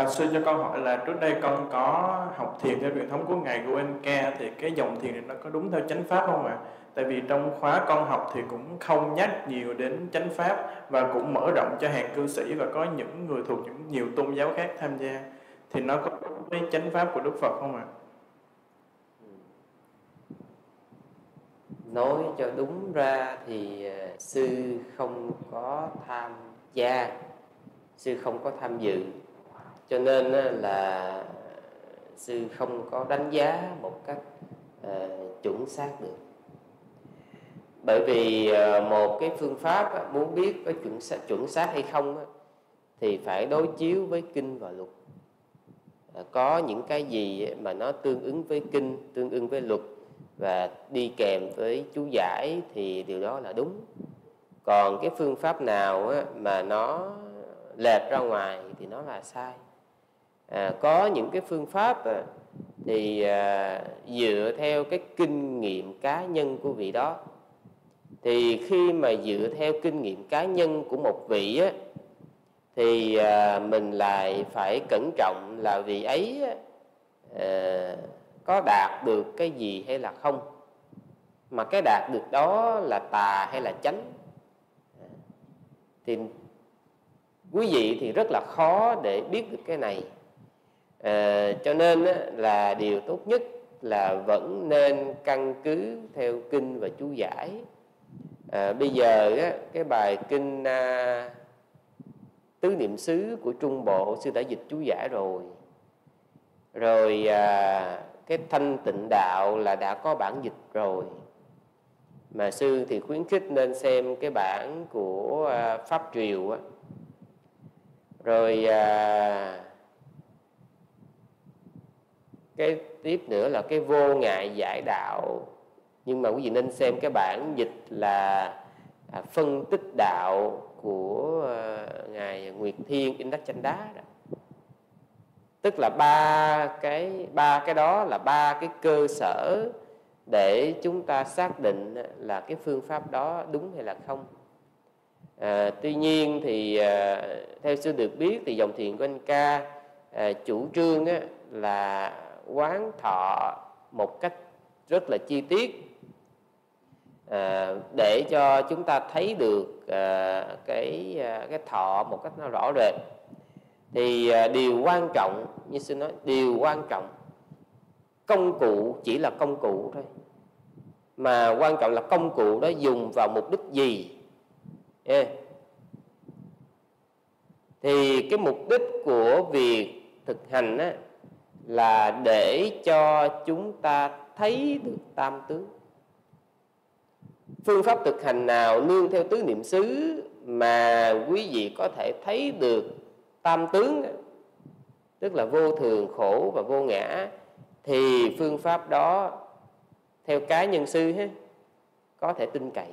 Bạch sư cho con hỏi là trước đây con có học thiền theo truyền thống của ngài Goenka thì cái dòng thiền này nó có đúng theo chánh pháp không ạ? À? Tại vì trong khóa con học thì cũng không nhắc nhiều đến chánh pháp và cũng mở rộng cho hàng cư sĩ và có những người thuộc những nhiều tôn giáo khác tham gia thì nó có đúng với chánh pháp của Đức Phật không ạ? À? nói cho đúng ra thì ờ, sư không có tham gia, sư không có tham dự cho nên là sư không có đánh giá một cách à, chuẩn xác được. Bởi vì ờ, một cái phương pháp muốn biết có chuẩn xác, chuẩn xác hay không thì phải đối chiếu với kinh và luật. Ờ, có những cái gì mà nó tương ứng với kinh tương ứng với luật và đi kèm với chú giải thì điều đó là đúng. Còn cái phương pháp nào á, mà nó lệch ra ngoài thì nó là sai à, có những cái phương pháp à, thì à, dựa theo cái kinh nghiệm cá nhân của vị đó. Thì khi mà dựa theo kinh nghiệm cá nhân của một vị á, thì à, mình lại phải cẩn trọng là vị ấy à, có đạt được cái gì hay là không. Mà cái đạt được đó là tà hay là chánh? Thì quý vị thì rất là khó để biết được cái này à, cho nên là điều tốt nhất là vẫn nên căn cứ theo kinh và chú giải. À, bây giờ cái bài kinh à, tứ niệm xứ của trung bộ sư đã dịch chú giải rồi. Rồi à, cái thanh tịnh đạo là đã có bản dịch rồi. Mà sư thì khuyến khích nên xem cái bản của à, pháp triều á. Rồi à, cái tiếp nữa là cái vô ngại giải đạo. Nhưng mà quý vị nên xem cái bản dịch là à, phân tích đạo của à, ngài Nguyệt Thiên Indak Chanda đó. Tức là ba cái ba cái đó là ba cái cơ sở để chúng ta xác định là cái phương pháp đó đúng hay là không. À, tuy nhiên thì à, theo sư được biết thì dòng thiền của anh ca à, chủ trương á, là quán thọ một cách rất là chi tiết à, để cho chúng ta thấy được à, cái à, cái thọ một cách nó rõ rệt thì à, điều quan trọng như sư nói điều quan trọng công cụ chỉ là công cụ thôi mà quan trọng là công cụ đó dùng vào mục đích gì yeah. thì cái mục đích của việc thực hành á, là để cho chúng ta thấy được tam tướng phương pháp thực hành nào nương theo tứ niệm xứ mà quý vị có thể thấy được tam tướng tức là vô thường khổ và vô ngã thì phương pháp đó theo cá nhân sư ha, có thể tin cậy.